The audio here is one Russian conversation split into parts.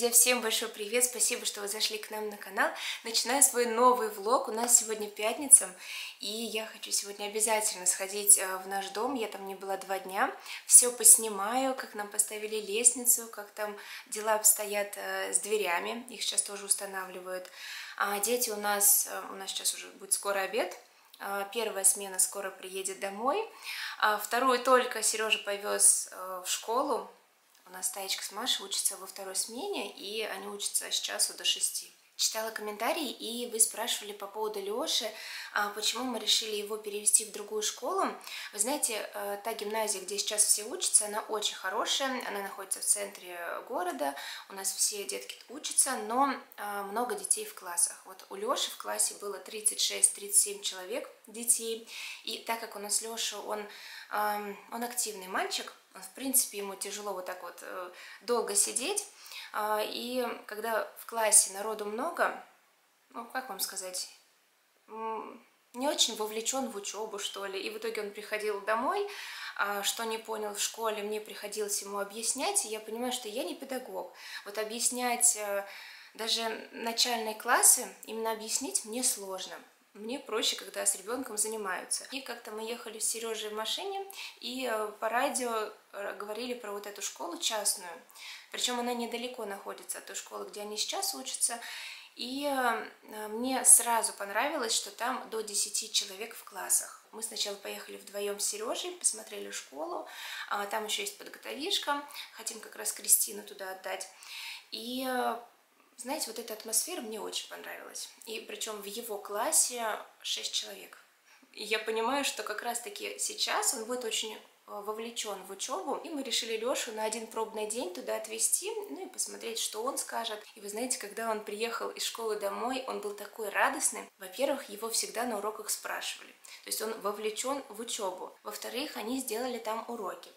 Друзья, всем большой привет, спасибо, что вы зашли к нам на канал. Начинаю свой новый влог, у нас сегодня пятница, и я хочу сегодня обязательно сходить э, в наш дом, я там не была два дня, все поснимаю, как нам поставили лестницу, как там дела обстоят э, с дверями, их сейчас тоже устанавливают. А дети у нас, э, у нас сейчас уже будет скоро обед, Первая смена скоро приедет домой, а вторую только Сережа повез в школу, у нас Таечка с Машей учатся во второй смене, и они учатся с часу до шести. Читала комментарии, и вы спрашивали по поводу Леши, а, почему мы решили его перевести в другую школу. Вы знаете, э, та гимназия, где сейчас все учатся, она очень хорошая, она находится в центре города, у нас все детки учатся, но а, много детей в классах. Вот у Леши в классе было 36-37 человек детей, и так как у нас Леша, он, он активный мальчик, в принципе, ему тяжело вот так вот э, долго сидеть. А, и когда в классе народу много, ну, как вам сказать, не очень вовлечен в учебу, что ли. И в итоге он приходил домой, а, что не понял в школе, мне приходилось ему объяснять, и я понимаю, что я не педагог. Вот объяснять э, даже начальные классы, именно объяснить мне сложно. Мне проще, когда с ребенком занимаются. И как-то мы ехали с Сережей в машине, и э, по радио э, говорили про вот эту школу частную. Причем она недалеко находится от той школы, где они сейчас учатся. И э, мне сразу понравилось, что там до 10 человек в классах. Мы сначала поехали вдвоем с Сережей, посмотрели школу, а там еще есть подготовишка, хотим как раз Кристину туда отдать. И знаете, вот эта атмосфера мне очень понравилась. И причем в его классе 6 человек. И я понимаю, что как раз-таки сейчас он будет очень э, вовлечен в учебу, и мы решили Лешу на один пробный день туда отвезти, ну и посмотреть, что он скажет. И вы знаете, когда он приехал из школы домой, он был такой радостный. Во-первых, его всегда на уроках спрашивали, то есть он вовлечен в учебу. Во-вторых, они сделали там уроки.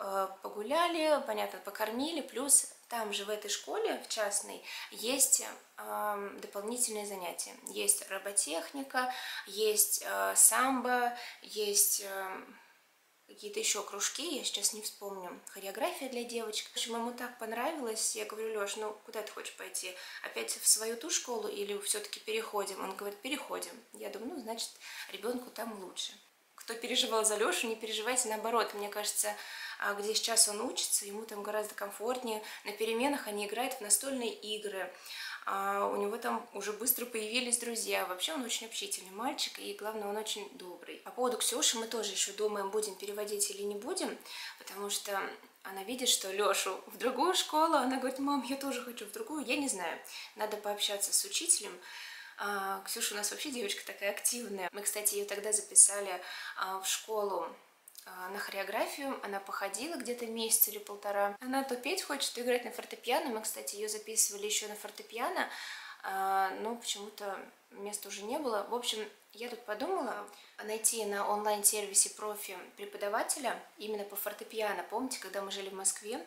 Э, погуляли, понятно, покормили, плюс там же в этой школе, в частной, есть э, дополнительные занятия. Есть роботехника, есть э, самбо, есть э, какие-то еще кружки, я сейчас не вспомню, хореография для девочек. В общем, ему так понравилось, я говорю, Леш, ну куда ты хочешь пойти? Опять в свою ту школу или все-таки переходим? Он говорит, переходим. Я думаю, ну, значит, ребенку там лучше. Кто переживал за Лешу, не переживайте, наоборот, мне кажется, где сейчас он учится, ему там гораздо комфортнее. На переменах они играют в настольные игры, а у него там уже быстро появились друзья. Вообще он очень общительный мальчик, и главное, он очень добрый. По поводу Ксюши мы тоже еще думаем, будем переводить или не будем, потому что она видит, что Лешу в другую школу, она говорит, мам, я тоже хочу в другую, я не знаю, надо пообщаться с учителем. А, Ксюша у нас вообще девочка такая активная. Мы, кстати, ее тогда записали а, в школу а, на хореографию, она походила где-то месяц или полтора. Она то петь хочет, то играть на фортепиано. Мы, кстати, ее записывали еще на фортепиано, а, но почему-то места уже не было. В общем, я тут подумала найти на онлайн-сервисе профи преподавателя именно по фортепиано. Помните, когда мы жили в Москве,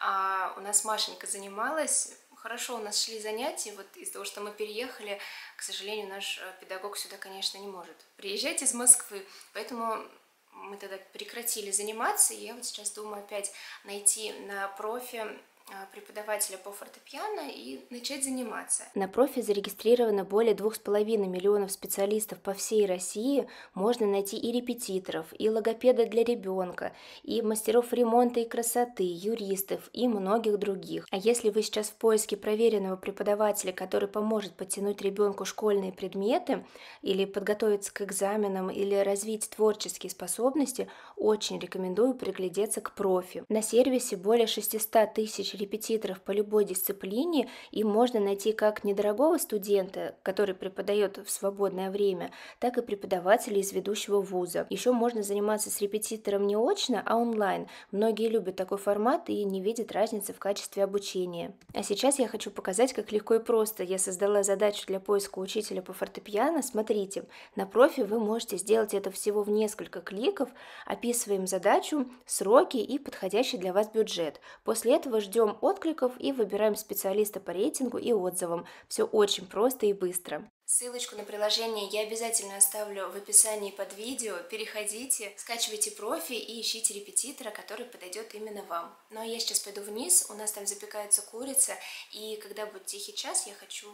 а у нас Машенька занималась, хорошо у нас шли занятия, вот из-за того, что мы переехали, к сожалению, наш э, педагог сюда, конечно, не может приезжать из Москвы, поэтому мы тогда прекратили заниматься, и я вот сейчас думаю опять найти на профи преподавателя по фортепиано и начать заниматься. На профи зарегистрировано более двух с половиной миллионов специалистов по всей России. Можно найти и репетиторов, и логопеда для ребенка, и мастеров ремонта и красоты, юристов и многих других. А если вы сейчас в поиске проверенного преподавателя, который поможет подтянуть ребенку школьные предметы или подготовиться к экзаменам или развить творческие способности, очень рекомендую приглядеться к профи. На сервисе более 600 тысяч репетиторов по любой дисциплине, и можно найти как недорогого студента, который преподает в свободное время, так и преподавателя из ведущего вуза. Еще можно заниматься с репетитором не очно, а онлайн. Многие любят такой формат и не видят разницы в качестве обучения. А сейчас я хочу показать, как легко и просто я создала задачу для поиска учителя по фортепиано. Смотрите, на профи вы можете сделать это всего в несколько кликов, описываем задачу, сроки и подходящий для вас бюджет. После этого ждем ждем откликов и выбираем специалиста по рейтингу и отзывам. Все очень просто и быстро. Ссылочку на приложение я обязательно оставлю в описании под видео. Переходите, скачивайте профи и ищите репетитора, который подойдет именно вам. Ну а я сейчас пойду вниз, у нас там запекается курица, и когда будет тихий час, я хочу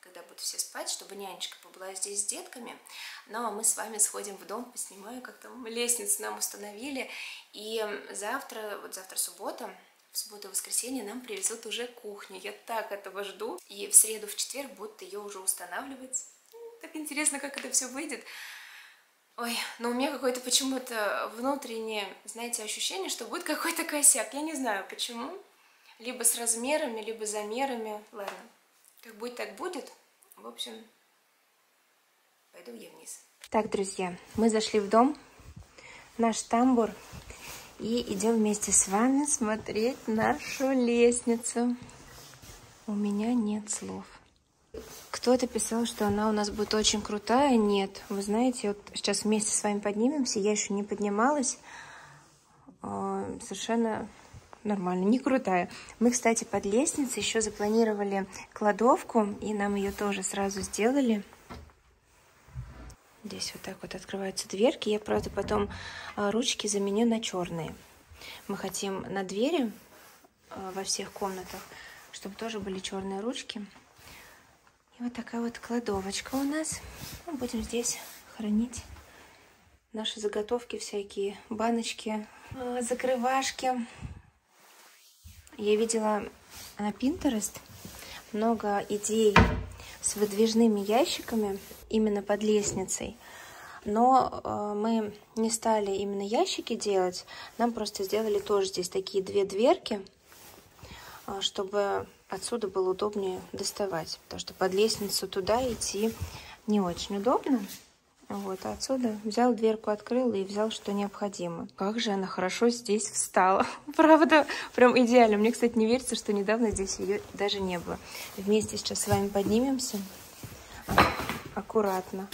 когда будут все спать, чтобы нянечка побыла здесь с детками. Ну, а мы с вами сходим в дом, поснимаю, как там лестницу нам установили. И завтра, вот завтра суббота, в субботу и воскресенье нам привезут уже кухню. Я так этого жду. И в среду, в четверг будут ее уже устанавливать. Так интересно, как это все выйдет. Ой, но у меня какое-то почему-то внутреннее, знаете, ощущение, что будет какой-то косяк. Я не знаю, почему. Либо с размерами, либо замерами. Ладно, как будет, так будет. В общем, пойду я вниз. Так, друзья, мы зашли в дом. Наш тамбур и идем вместе с вами смотреть нашу лестницу. У меня нет слов. Кто-то писал, что она у нас будет очень крутая. Нет, вы знаете, вот сейчас вместе с вами поднимемся. Я еще не поднималась. А, совершенно нормально, не крутая. Мы, кстати, под лестницей еще запланировали кладовку, и нам ее тоже сразу сделали. Здесь вот так вот открываются дверки. Я, правда, потом а, ручки заменю на черные. Мы хотим на двери а, во всех комнатах, чтобы тоже были черные ручки. И вот такая вот кладовочка у нас. Мы будем здесь хранить наши заготовки всякие, баночки, а, закрывашки. Я видела на Pinterest много идей с выдвижными ящиками именно под лестницей. Но э, мы не стали именно ящики делать, нам просто сделали тоже здесь такие две дверки, э, чтобы отсюда было удобнее доставать, потому что под лестницу туда идти не очень удобно. Вот, а отсюда взял дверку, открыл и взял, что необходимо. Как же она хорошо здесь встала. Правда, прям идеально. Мне, кстати, не верится, что недавно здесь ее даже не было. Вместе сейчас с вами поднимемся. Аккуратно.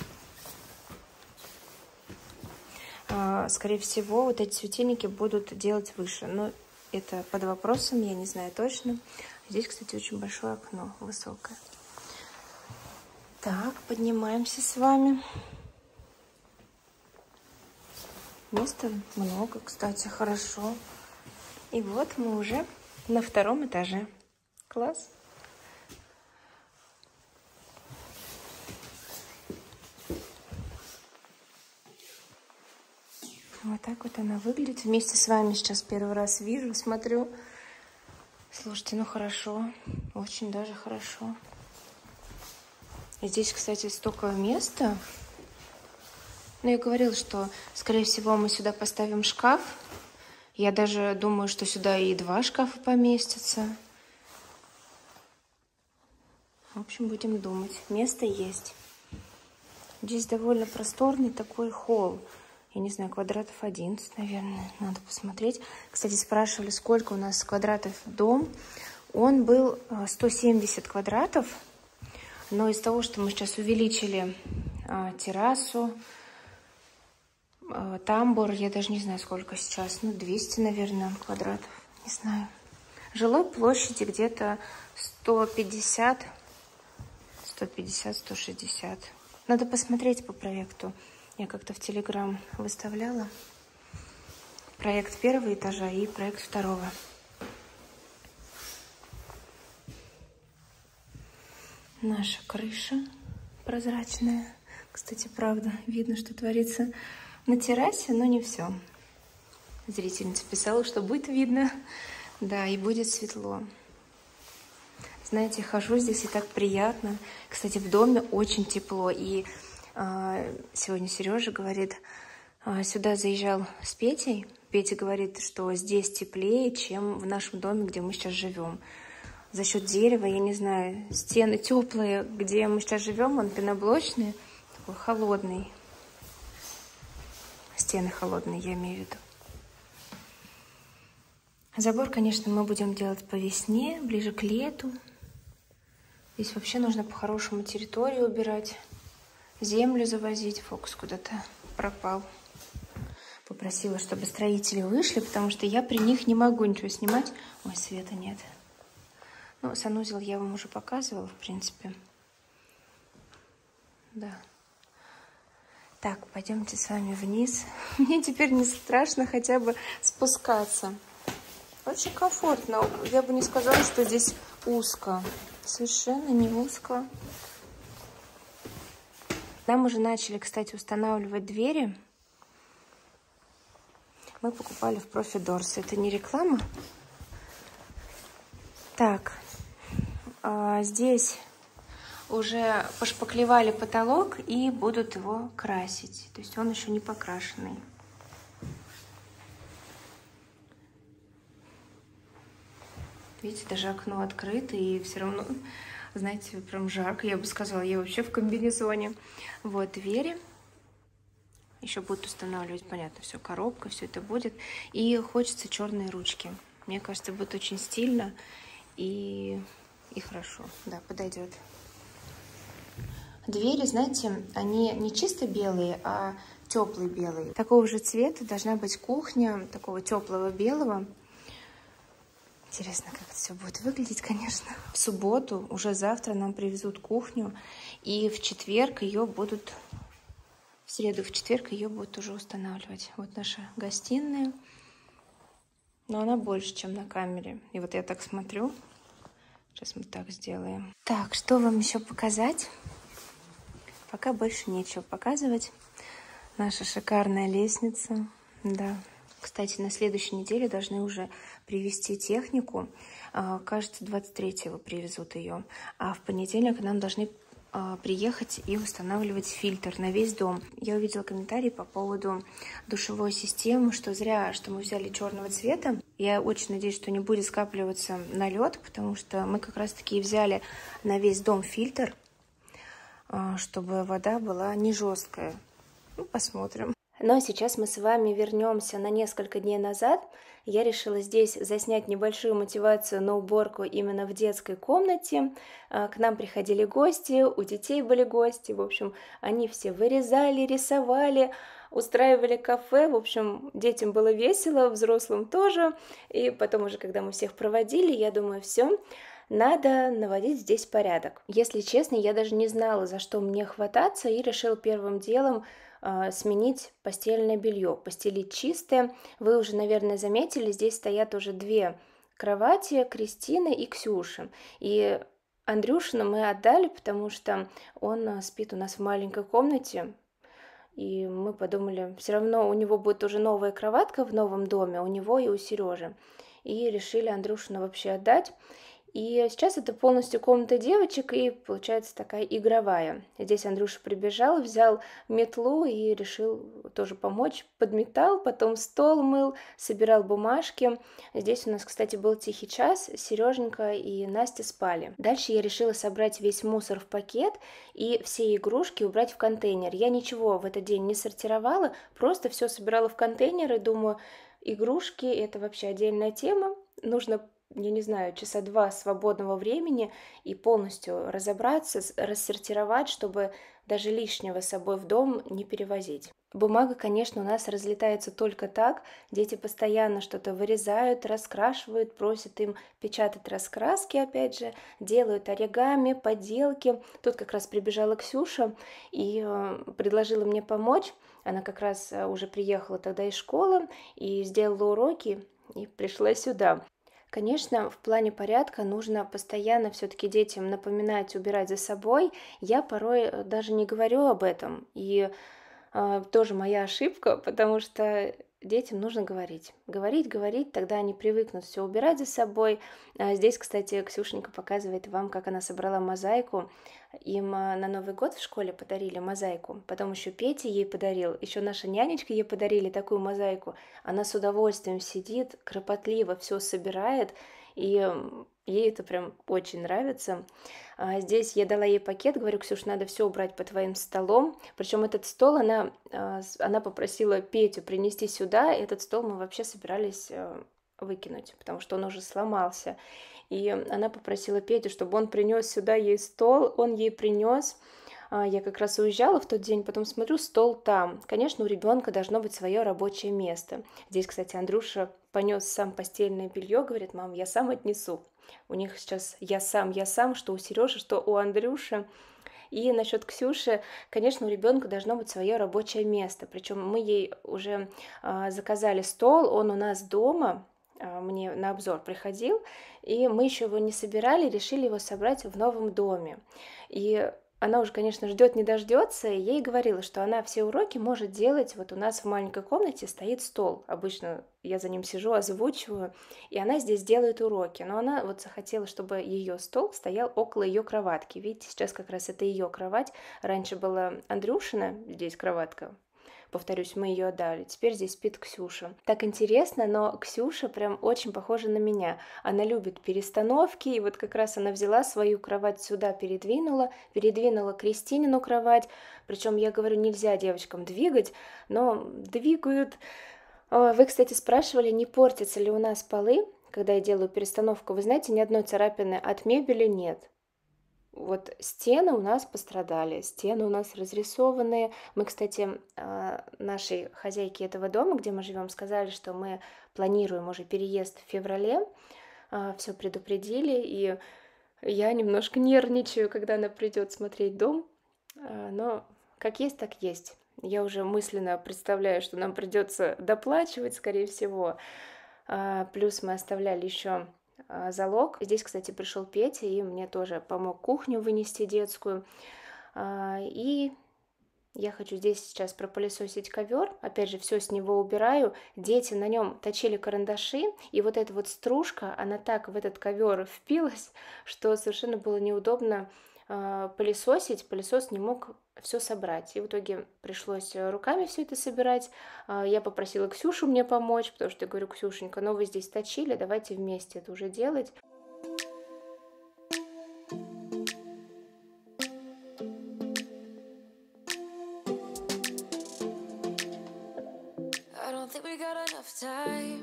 А, скорее всего, вот эти светильники будут делать выше. Но это под вопросом, я не знаю точно. Здесь, кстати, очень большое окно, высокое. Так, поднимаемся с вами. Места много, кстати, хорошо. И вот мы уже на втором этаже. Класс. Вот так вот она выглядит. Вместе с вами сейчас первый раз вижу, смотрю. Слушайте, ну хорошо. Очень даже хорошо. Здесь, кстати, столько места. Но я говорила, что, скорее всего, мы сюда поставим шкаф. Я даже думаю, что сюда и два шкафа поместятся. В общем, будем думать. Место есть. Здесь довольно просторный такой холл. Я не знаю, квадратов 11, наверное. Надо посмотреть. Кстати, спрашивали, сколько у нас квадратов дом. Он был 170 э, квадратов. Но из того, что мы сейчас увеличили а, террасу, Э, тамбур, я даже не знаю, сколько сейчас, ну, 200, наверное, квадратов, не знаю. Жилой площади где-то 150, 150, 160. Надо посмотреть по проекту. Я как-то в Телеграм выставляла проект первого этажа и проект второго. Наша крыша прозрачная. Кстати, правда, видно, что творится на террасе, но не все. Зрительница писала, что будет видно. Да, и будет светло. Знаете, хожу здесь и так приятно. Кстати, в доме очень тепло. И э, сегодня Сережа говорит, э, сюда заезжал с Петей. Петя говорит, что здесь теплее, чем в нашем доме, где мы сейчас живем. За счет дерева, я не знаю, стены теплые, где мы сейчас живем, он пеноблочный, такой холодный. Стены холодные, я имею в виду. Забор, конечно, мы будем делать по весне, ближе к лету. Здесь вообще нужно по-хорошему территорию убирать, землю завозить. Фокус куда-то пропал. Попросила, чтобы строители вышли, потому что я при них не могу ничего снимать. Ой, света нет. Ну, санузел я вам уже показывала, в принципе. да. Так, пойдемте с вами вниз. Мне теперь не страшно хотя бы спускаться. Очень комфортно. Я бы не сказала, что здесь узко. Совершенно не узко. Нам уже начали, кстати, устанавливать двери. Мы покупали в Профидорс. Это не реклама. Так, а здесь уже пошпаклевали потолок и будут его красить. То есть он еще не покрашенный. Видите, даже окно открыто, и все равно, знаете, прям жарко, я бы сказала, я вообще в комбинезоне. Вот двери. Еще будут устанавливать, понятно, все, коробка, все это будет. И хочется черные ручки. Мне кажется, будет очень стильно и, и хорошо. Да, подойдет. Двери, знаете, они не чисто белые, а теплый белый. Такого же цвета должна быть кухня, такого теплого белого. Интересно, как это все будет выглядеть, конечно. В субботу, уже завтра нам привезут кухню, и в четверг ее будут, в среду, в четверг ее будут уже устанавливать. Вот наша гостиная, но она больше, чем на камере. И вот я так смотрю, сейчас мы так сделаем. Так, что вам еще показать? Пока больше нечего показывать. Наша шикарная лестница. Да. Кстати, на следующей неделе должны уже привезти технику. А, кажется, 23-го привезут ее. А в понедельник нам должны а, приехать и устанавливать фильтр на весь дом. Я увидела комментарий по поводу душевой системы, что зря, что мы взяли черного цвета. Я очень надеюсь, что не будет скапливаться налет, потому что мы как раз-таки взяли на весь дом фильтр. А, чтобы вода была не жесткая. Ну, посмотрим. Ну, а сейчас мы с вами вернемся на несколько дней назад. Я решила здесь заснять небольшую мотивацию на уборку именно в детской комнате. А, к нам приходили гости, у детей были гости. В общем, они все вырезали, рисовали, устраивали кафе. В общем, детям было весело, взрослым тоже. И потом уже, когда мы всех проводили, я думаю, все, надо наводить здесь порядок. Если честно, я даже не знала, за что мне хвататься, и решил первым делом э, сменить постельное белье, постелить чистое. Вы уже, наверное, заметили, здесь стоят уже две кровати Кристины и Ксюши. И Андрюшину мы отдали, потому что он а, спит у нас в маленькой комнате, и мы подумали, все равно у него будет уже новая кроватка в новом доме, у него и у Сережи. И решили Андрюшину вообще отдать. И сейчас это полностью комната девочек, и получается такая игровая. Здесь Андрюша прибежал, взял метлу и решил тоже помочь. Подметал, потом стол мыл, собирал бумажки. Здесь у нас, кстати, был тихий час, Сереженька и Настя спали. Дальше я решила собрать весь мусор в пакет и все игрушки убрать в контейнер. Я ничего в этот день не сортировала, просто все собирала в контейнеры, думаю, игрушки это вообще отдельная тема, нужно я не знаю, часа два свободного времени и полностью разобраться, рассортировать, чтобы даже лишнего с собой в дом не перевозить. Бумага, конечно, у нас разлетается только так. Дети постоянно что-то вырезают, раскрашивают, просят им печатать раскраски, опять же, делают оригами, поделки. Тут как раз прибежала Ксюша и э, предложила мне помочь. Она как раз э, уже приехала тогда из школы и сделала уроки и пришла сюда. Конечно, в плане порядка нужно постоянно все-таки детям напоминать, убирать за собой. Я порой э, даже не говорю об этом. И э, тоже моя ошибка, потому что детям нужно говорить. Говорить, говорить, тогда они привыкнут все убирать за собой. А здесь, кстати, Ксюшенька показывает вам, как она собрала мозаику. Им а, на Новый год в школе подарили мозаику. Потом еще Петя ей подарил. Еще наша нянечка ей подарили такую мозаику. Она с удовольствием сидит, кропотливо все собирает. И ей это прям очень нравится. А здесь я дала ей пакет, говорю, Ксюш, надо все убрать по твоим столом. Причем этот стол она, а, она попросила Петю принести сюда. Этот стол мы вообще собирались э, выкинуть, потому что он уже сломался. И она попросила Петю, чтобы он принес сюда ей стол. Он ей принес. А, я как раз уезжала в тот день, потом смотрю, стол там. Конечно, у ребенка должно быть свое рабочее место. Здесь, кстати, Андрюша понес сам постельное белье, говорит, мам, я сам отнесу. У них сейчас я сам, я сам, что у Сережи, что у Андрюши. И насчет Ксюши, конечно, у ребенка должно быть свое рабочее место. Причем мы ей уже э, заказали стол, он у нас дома, э, мне на обзор приходил, и мы еще его не собирали, решили его собрать в новом доме. И она уже, конечно, ждет, не дождется, и ей говорила, что она все уроки может делать. Вот у нас в маленькой комнате стоит стол. Обычно я за ним сижу, озвучиваю, и она здесь делает уроки. Но она вот захотела, чтобы ее стол стоял около ее кроватки. Видите, сейчас как раз это ее кровать. Раньше была Андрюшина, здесь кроватка, Повторюсь, мы ее отдали. Теперь здесь спит Ксюша. Так интересно, но Ксюша прям очень похожа на меня. Она любит перестановки, и вот как раз она взяла свою кровать сюда, передвинула, передвинула Кристинину кровать. Причем я говорю, нельзя девочкам двигать, но двигают. Вы, кстати, спрашивали, не портятся ли у нас полы, когда я делаю перестановку. Вы знаете, ни одной царапины от мебели нет вот стены у нас пострадали, стены у нас разрисованные. Мы, кстати, а, нашей хозяйке этого дома, где мы живем, сказали, что мы планируем уже переезд в феврале. А, Все предупредили, и я немножко нервничаю, когда она придет смотреть дом. А, но как есть, так есть. Я уже мысленно представляю, что нам придется доплачивать, скорее всего. Плюс мы оставляли еще залог. Здесь, кстати, пришел Петя и мне тоже помог кухню вынести детскую. А, и я хочу здесь сейчас пропылесосить ковер. Опять же, все с него убираю. Дети на нем точили карандаши, и вот эта вот стружка, она так в этот ковер впилась, что совершенно было неудобно а, пылесосить, пылесос не мог все собрать. И в итоге пришлось э, руками все это собирать. А, я попросила Ксюшу мне помочь, потому что я говорю, Ксюшенька, ну вы здесь точили, давайте вместе это уже делать. time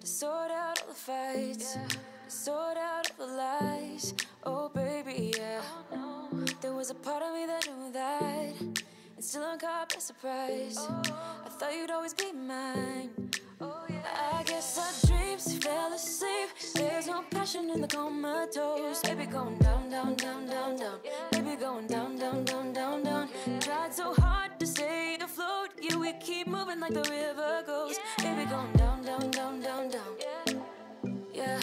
to sort out all the fights, yeah. Sort out the lies. Oh, baby, yeah. There was a part of me that knew that, and still I'm caught by surprise. I thought you'd always be mine. Oh, yeah. I guess our dreams fell asleep. There's no passion in the comatose. Baby, going down, down, down, down, down. Baby, going down, down, down, down, down. Tried so hard to stay afloat. Yeah, we keep moving like the river goes. Baby, going down, down, down, down, down. Yeah.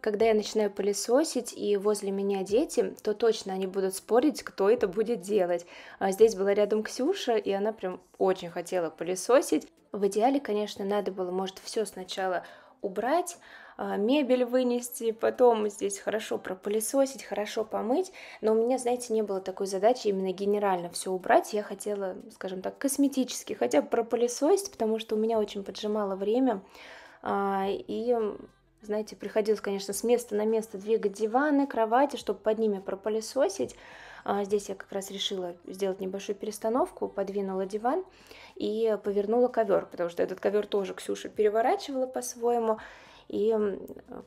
Когда я начинаю пылесосить и возле меня дети, то точно они будут спорить, кто это будет делать. А здесь была рядом Ксюша, и она прям очень хотела пылесосить. В идеале, конечно, надо было, может, все сначала убрать, мебель вынести, потом здесь хорошо пропылесосить, хорошо помыть. Но у меня, знаете, не было такой задачи именно генерально все убрать. Я хотела, скажем так, косметически хотя бы пропылесосить, потому что у меня очень поджимало время. А, и знаете, приходилось, конечно, с места на место двигать диваны, кровати, чтобы под ними пропылесосить. А здесь я как раз решила сделать небольшую перестановку, подвинула диван и повернула ковер, потому что этот ковер тоже Ксюша переворачивала по-своему. И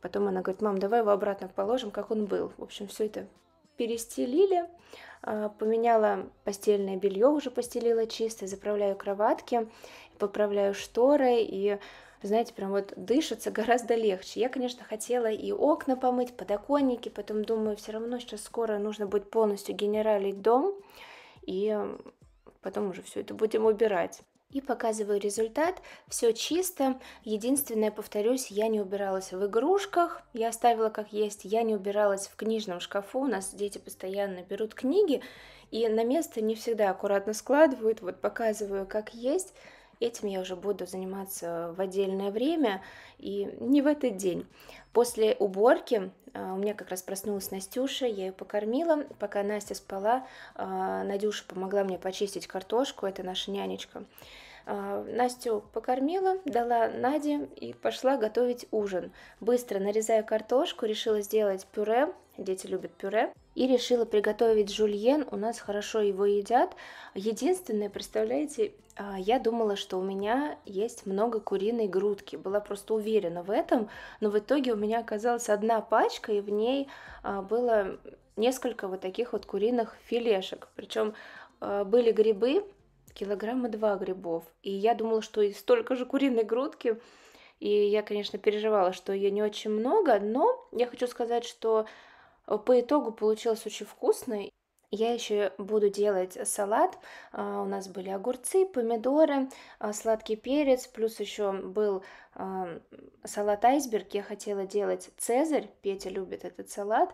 потом она говорит, мам, давай его обратно положим, как он был. В общем, все это перестелили, а, поменяла постельное белье, уже постелила чистое, заправляю кроватки, поправляю шторы и знаете, прям вот дышится гораздо легче. Я, конечно, хотела и окна помыть, подоконники, потом думаю, все равно сейчас скоро нужно будет полностью генералить дом, и потом уже все это будем убирать. И показываю результат, все чисто. Единственное, повторюсь, я не убиралась в игрушках, я оставила как есть, я не убиралась в книжном шкафу, у нас дети постоянно берут книги, и на место не всегда аккуратно складывают, вот показываю как есть. Этим я уже буду заниматься в отдельное время и не в этот день. После уборки а, у меня как раз проснулась Настюша, я ее покормила. Пока Настя спала, а, Надюша помогла мне почистить картошку, это наша нянечка. А, Настю покормила, дала Наде и пошла готовить ужин. Быстро нарезая картошку, решила сделать пюре, дети любят пюре, и решила приготовить жульен, у нас хорошо его едят. Единственное, представляете, а, я думала, что у меня есть много куриной грудки, была просто уверена в этом, но в итоге у меня оказалась одна пачка, и в ней а, было несколько вот таких вот куриных филешек, причем были грибы, килограмма два грибов. И я думала, что и столько же куриной грудки. И я, конечно, переживала, что ее не очень много, но я хочу сказать, что э, по итогу получилось очень вкусно. Я еще буду делать салат. А, у нас были огурцы, помидоры, а, сладкий перец, плюс еще был а, салат айсберг. Я хотела делать цезарь. Петя любит этот салат.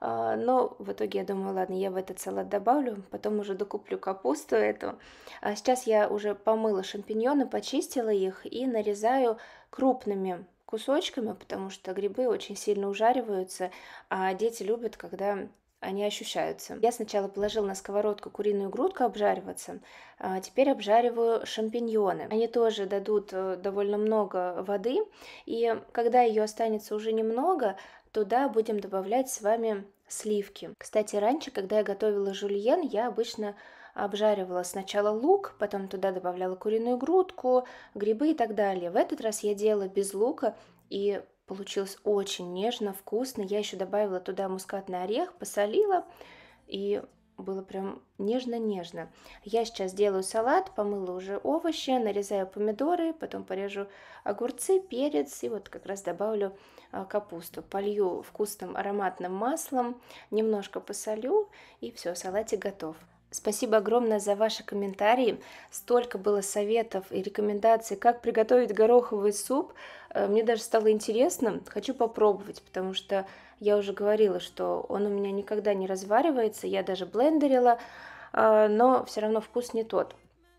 А, но в итоге я думаю, ладно, я в этот салат добавлю, потом уже докуплю капусту эту. А сейчас я уже помыла шампиньоны, почистила их и нарезаю крупными кусочками, потому что грибы очень сильно ужариваются, а дети любят, когда они ощущаются. Я сначала положила на сковородку куриную грудку обжариваться, а теперь обжариваю шампиньоны. Они тоже дадут э, довольно много воды, и когда ее останется уже немного, туда будем добавлять с вами сливки. Кстати, раньше, когда я готовила жульен, я обычно обжаривала сначала лук, потом туда добавляла куриную грудку, грибы и так далее. В этот раз я делала без лука, и получилось очень нежно, вкусно. Я еще добавила туда мускатный орех, посолила, и было прям нежно-нежно. Я сейчас делаю салат, помыла уже овощи, нарезаю помидоры, потом порежу огурцы, перец и вот как раз добавлю а, капусту. Полью вкусным ароматным маслом, немножко посолю и все, салатик готов. Спасибо огромное за ваши комментарии. Столько было советов и рекомендаций, как приготовить гороховый суп. Э, мне даже стало интересно. Хочу попробовать, потому что я уже говорила, что он у меня никогда не разваривается, я даже блендерила, а, но все равно вкус не тот.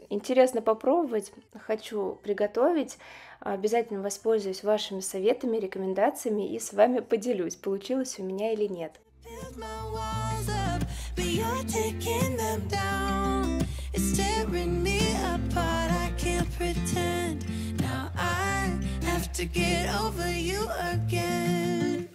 Интересно попробовать, хочу приготовить, обязательно воспользуюсь вашими советами, рекомендациями и с вами поделюсь, получилось у меня или нет. To get over you again.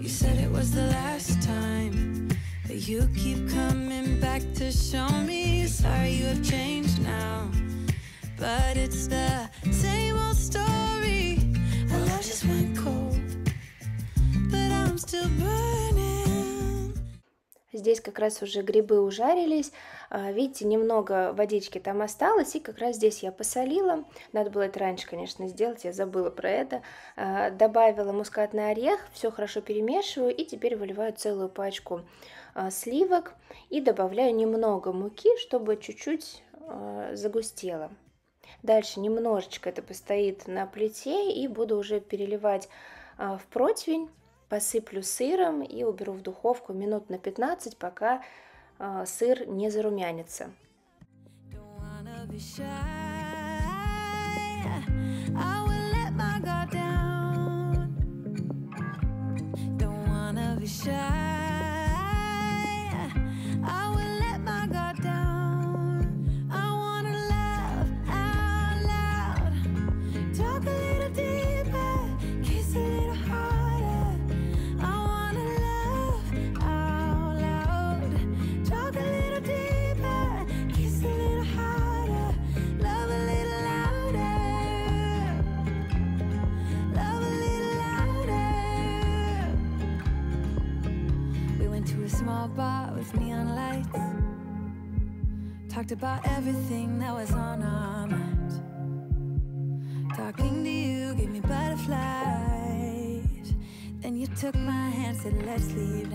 You said it was the last time But you keep coming back to show me. Sorry you have changed now But it's the same old story Здесь как раз уже грибы ужарились. А, видите, немного водички там осталось. И как раз здесь я посолила. Надо было это раньше, конечно, сделать. Я забыла про это. А, добавила мускатный орех. Все хорошо перемешиваю. И теперь выливаю целую пачку а, сливок. И добавляю немного муки, чтобы чуть-чуть загустело. Дальше немножечко это постоит на плите. И буду уже переливать в противень посыплю сыром и уберу в духовку минут на 15, пока э, сыр не зарумянится. shy Talked about everything that was on our minds. Talking to you gave me butterflies. Then you took my hand, said, let's leave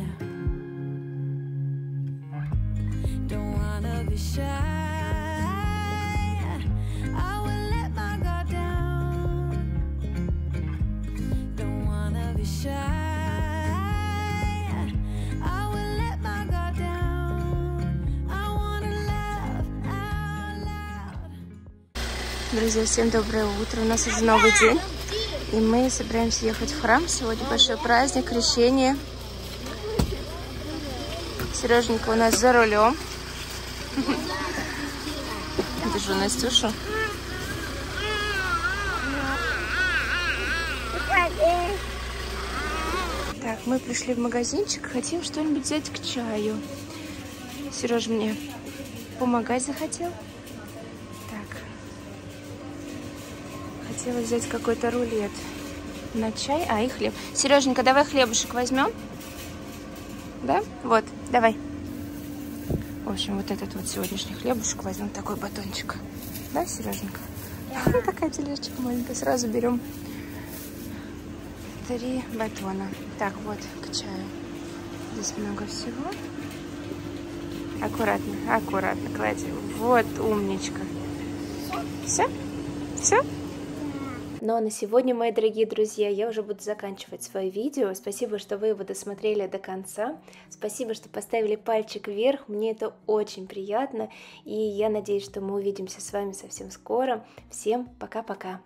Друзья, всем доброе утро. У нас уже новый день. И мы собираемся ехать в храм. Сегодня большой праздник, крещение. Сереженька у нас за рулем. Это же Настюша. Так, мы пришли в магазинчик, хотим что-нибудь взять к чаю. Сереж мне помогать захотел. Хотела взять какой-то рулет на чай, а и хлеб. Сереженька, давай хлебушек возьмем. Да? Вот, давай. В общем, вот этот вот сегодняшний хлебушек возьмем такой батончик. Да, Сереженька? Да. Такая тележечка маленькая. Сразу берем три батона. Так, вот, к чаю. Здесь много всего. Аккуратно, аккуратно клади. Вот умничка. Все? Все? Ну а на сегодня, мои дорогие друзья, я уже буду заканчивать свое видео. Спасибо, что вы его досмотрели до конца. Спасибо, что поставили пальчик вверх. Мне это очень приятно. И я надеюсь, что мы увидимся с вами совсем скоро. Всем пока-пока.